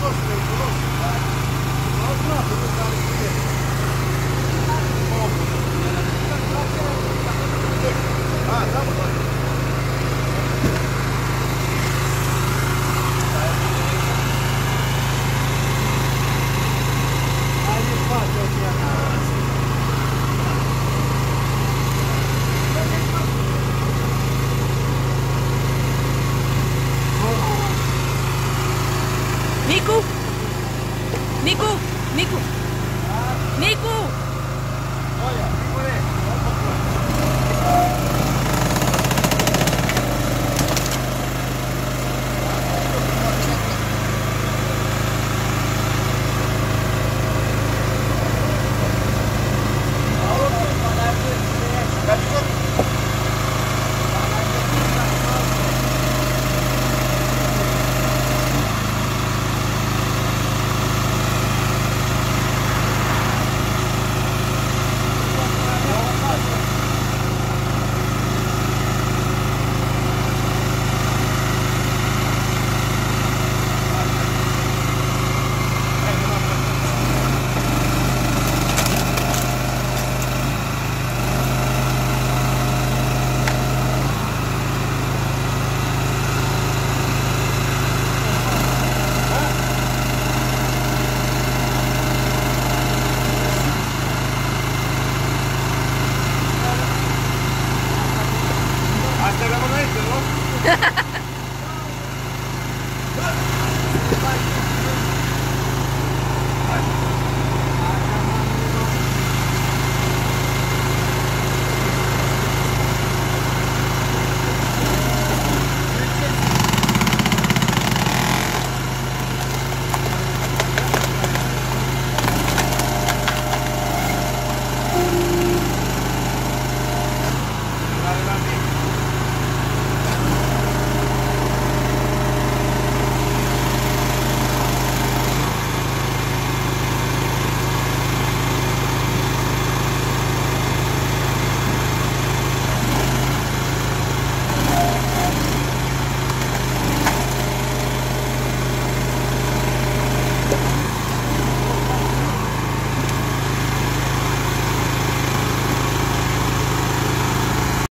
suspeito, Ha ha ha!